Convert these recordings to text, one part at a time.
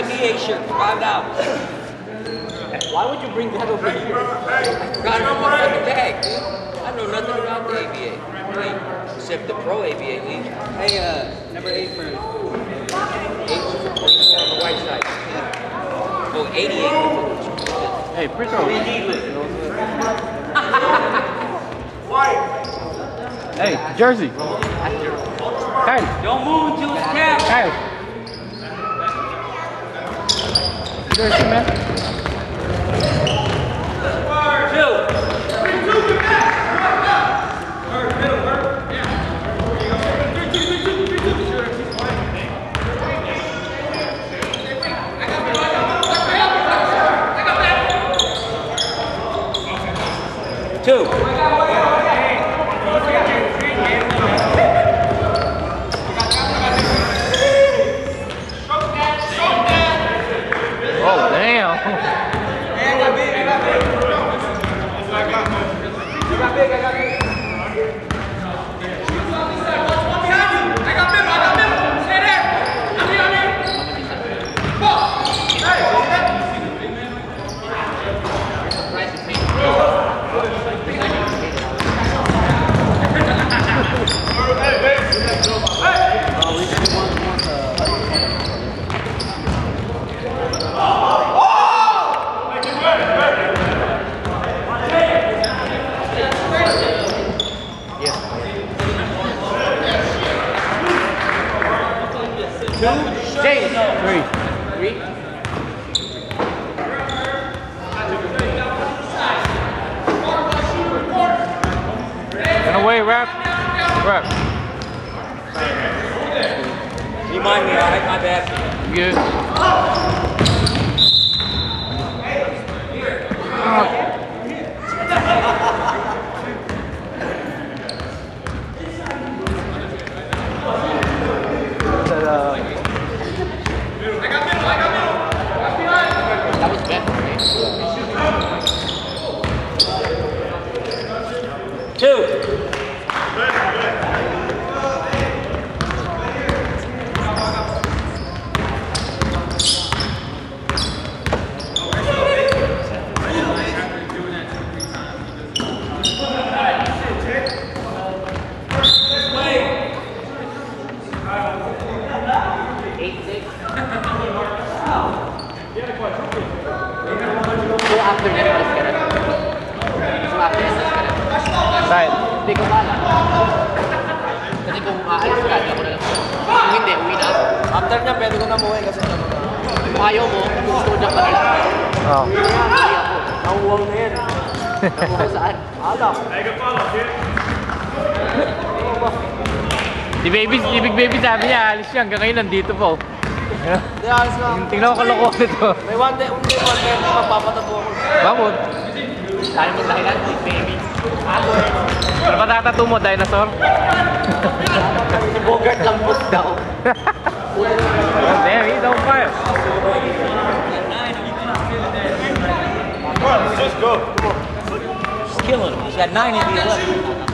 IBA shirt, five dollars. Why would you bring that over here? I forgot it in my fucking bag, dude. I know nothing about the ABA. Really, except the pro ABA league. Hey, uh, number eight for Eight on the white side. Oh, 88. Hey, free throw. Hey, Jersey. Kyle. Don't move until it's capped. Kyle. Two. Right. Hindi ko pala. Ka, hindi ako Oo. Kaya Si baby, si big baby sabi niya, alis siya hanggang ngayon nandito po. Hindi, alis lang. Tingnan ko kalokohan nito. May one day, hindi, one day, magpapatato ako. Bakit? Dahil mo dahilan, big baby. Ako eh. Ano ba tatato mo, dinosaur? Si Bogart lang po daw. Damn, he's on fire. He's killing him. He's got nine in the 11.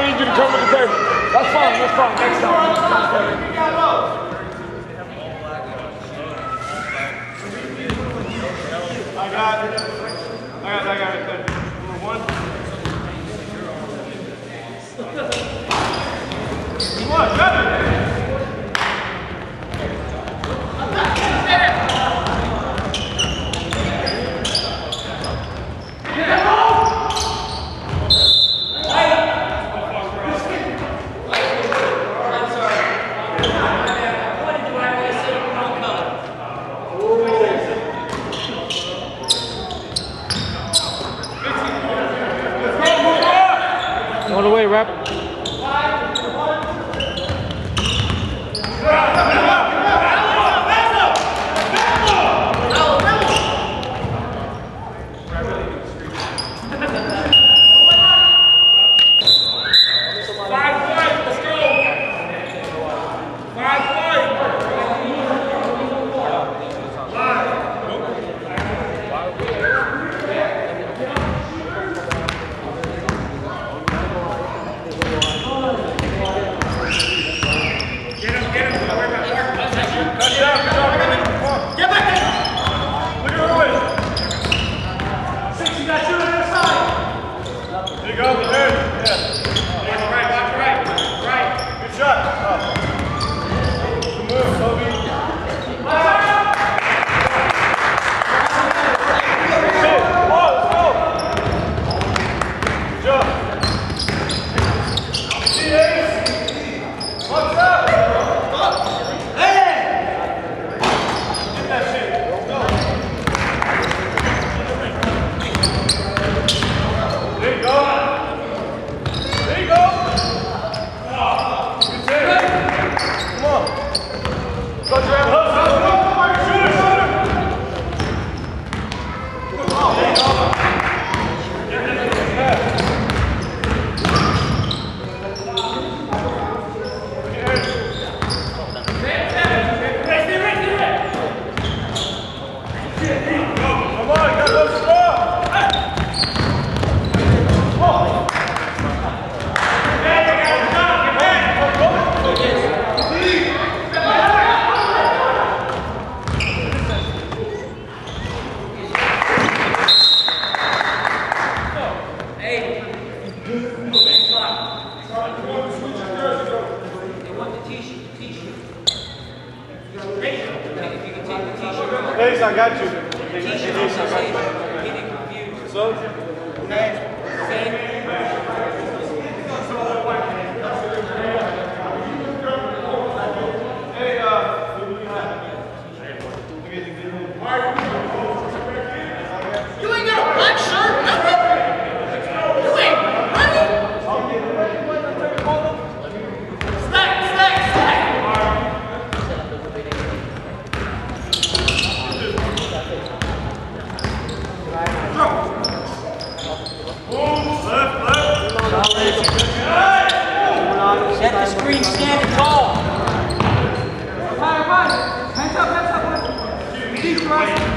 I need you to come to the table. That's fine. That's fine. Next time. I got it. I got it. I got it. Number one. What? Seven. Thanks, I got you. I got you. So? Vamos!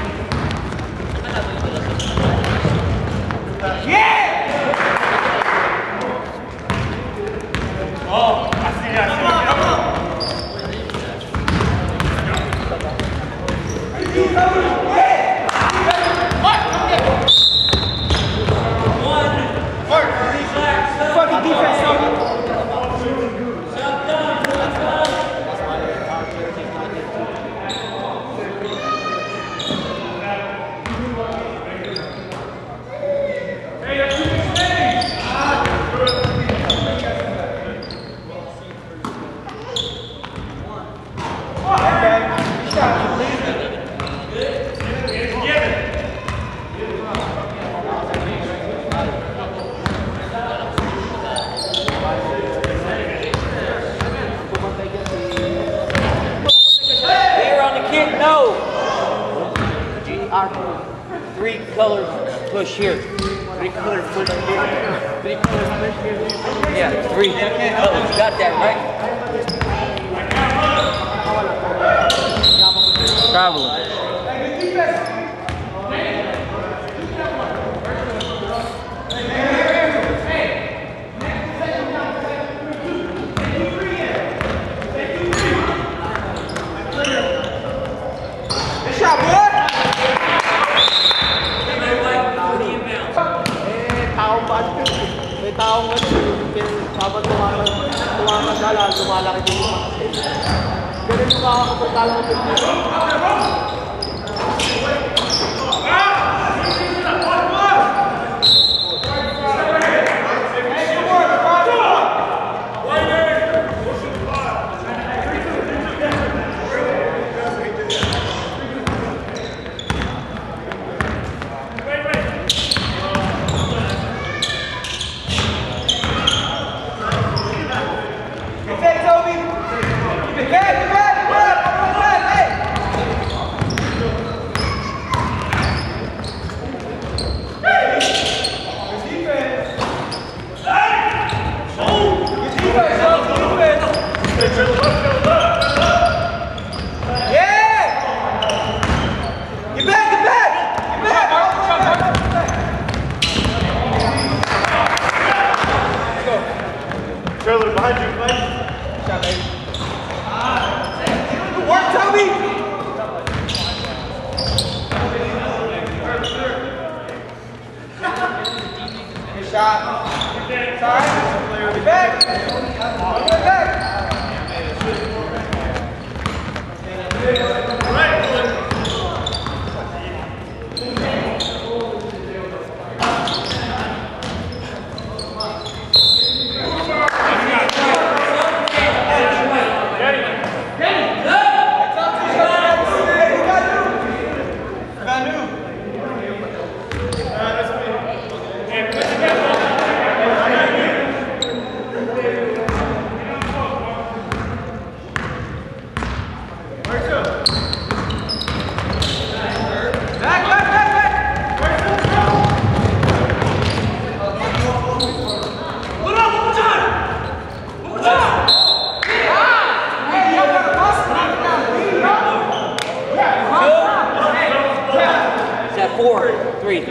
Yes.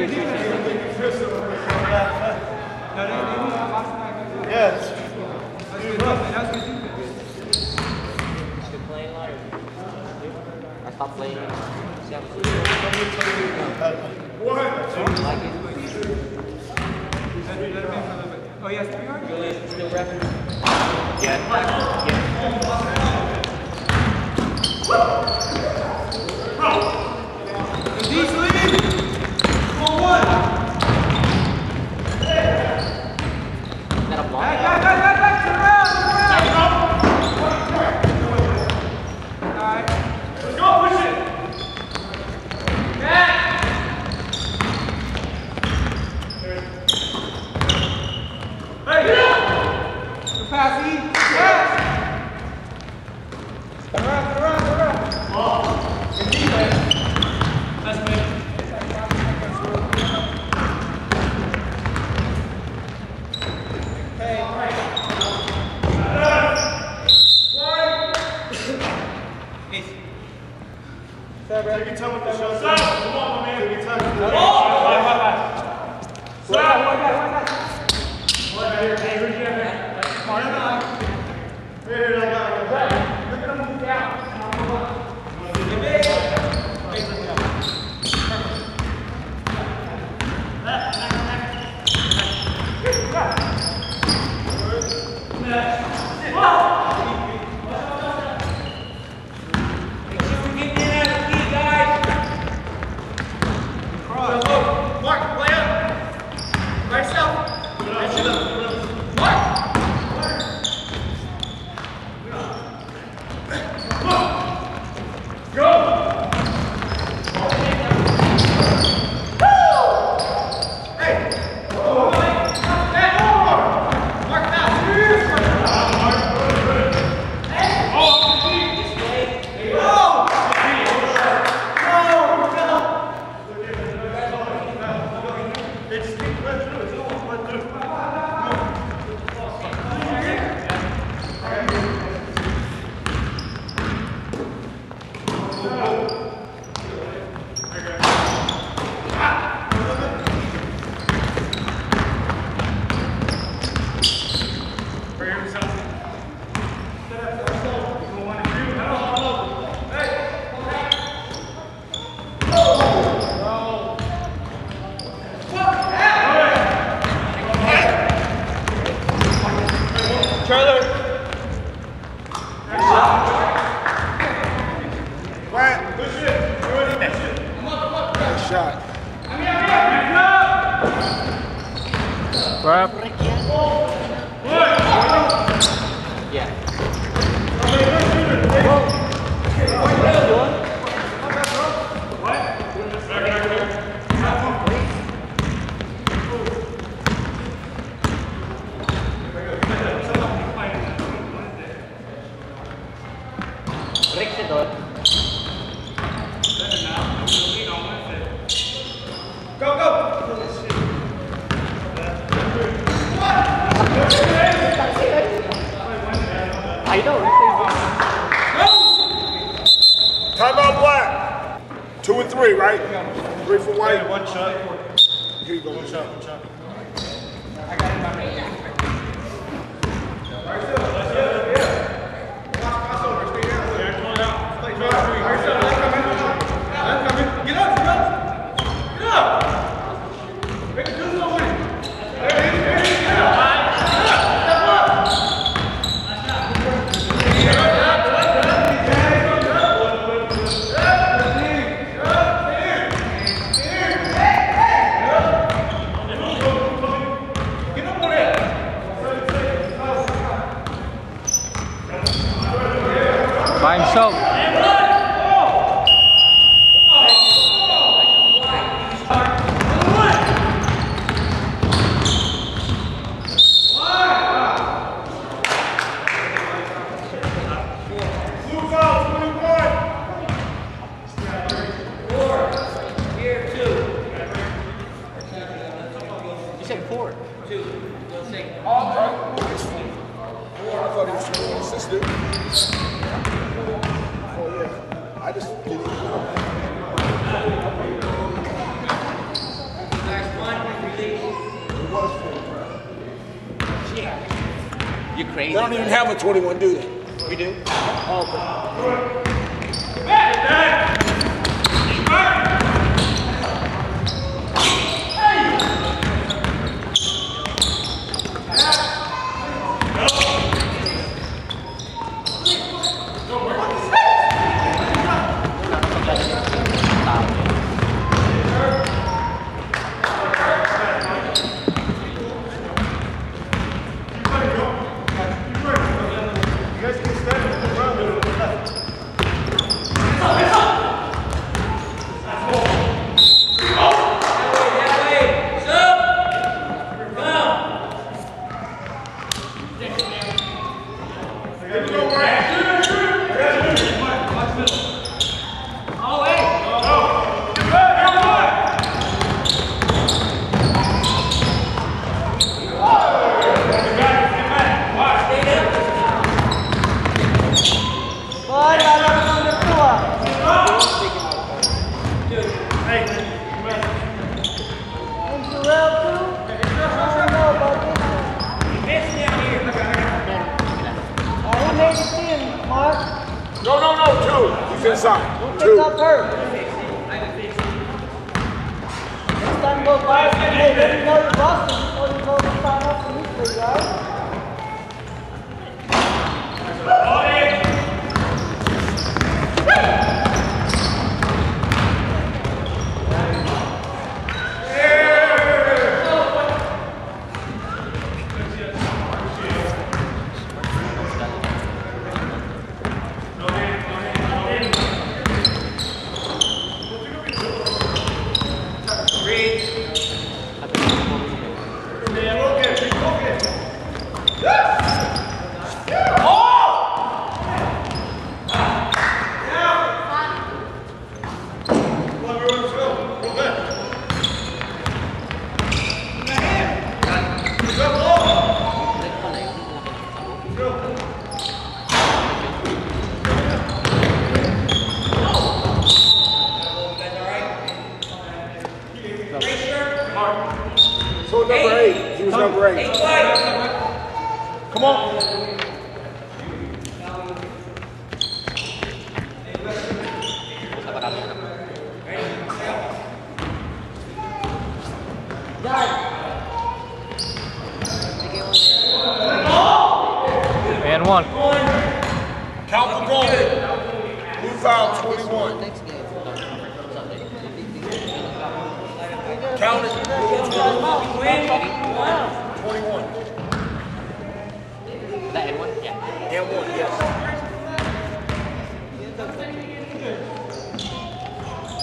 I stopped playing. One, two. Oh, yes. Yeah. everybody can tell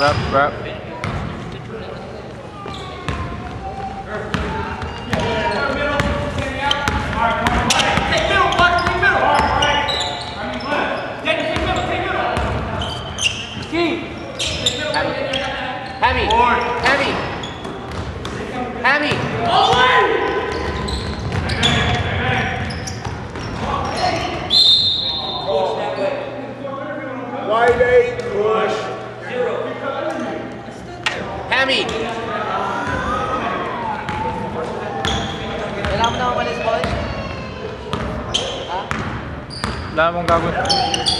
Wrap, wrap. Dá uma.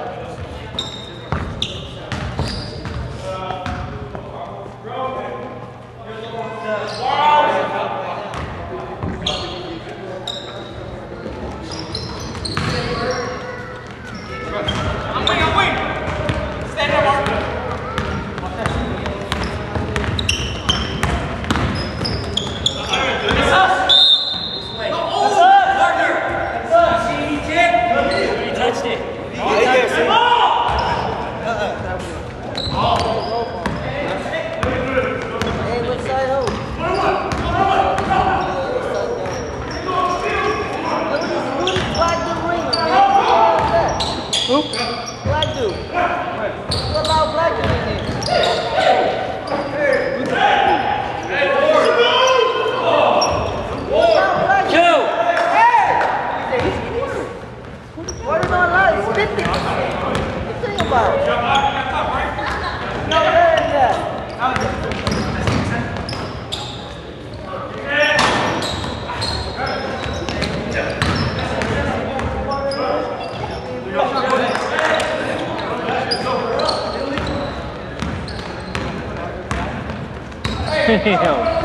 Damn.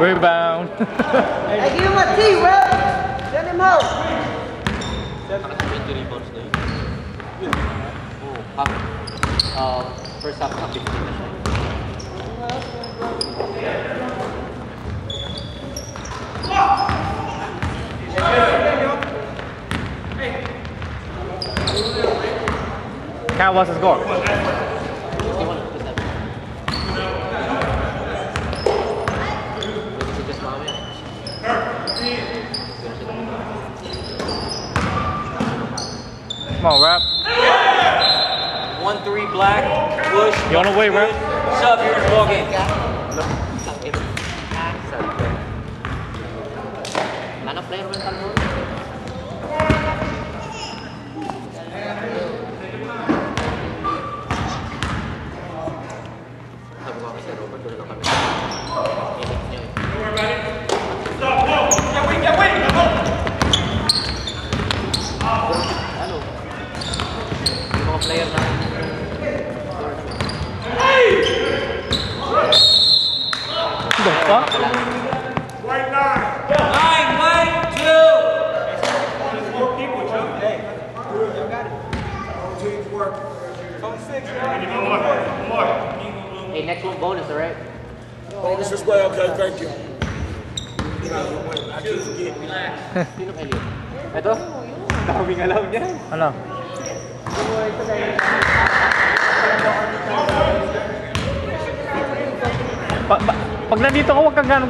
Rebound. hey, give him a T, bro. Send him out. Uh, first half, half 15 na siya. Count what's the score? on, rap. One three black. Bush. You on the way, rap? What's up? You're in the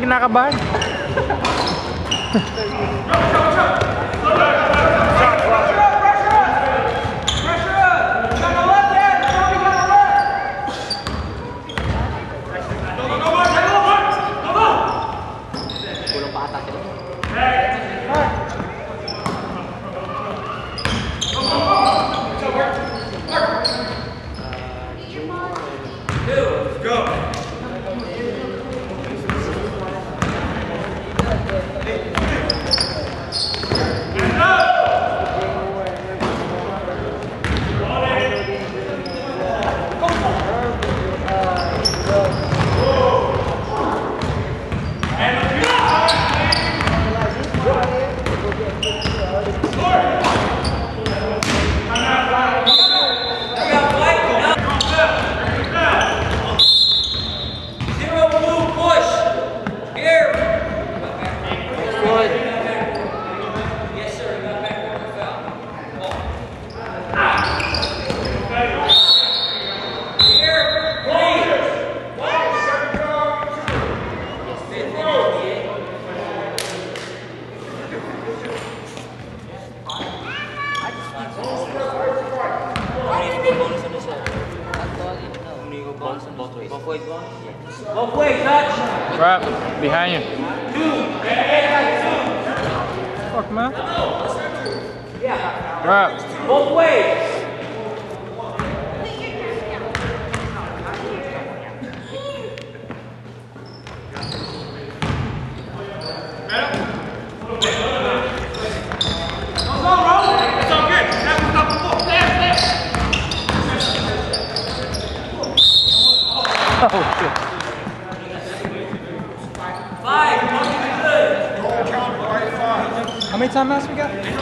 kinakabahan. Go! time last we got?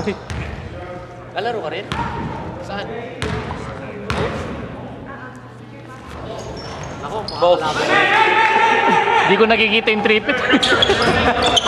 Uy. Kalaro ka rin? Saan? Ako, makakalaban. Hindi ko nakikita yung tripit.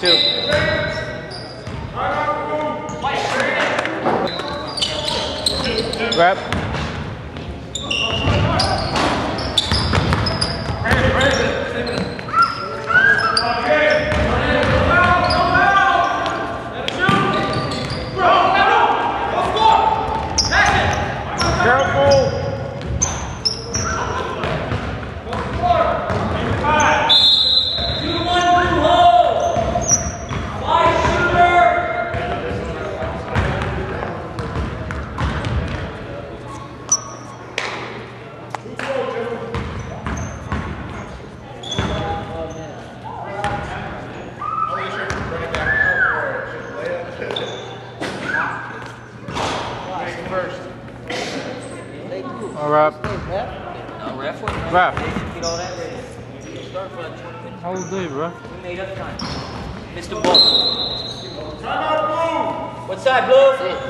Two. Grab. Mr. Time out, Blue. What side, Blue?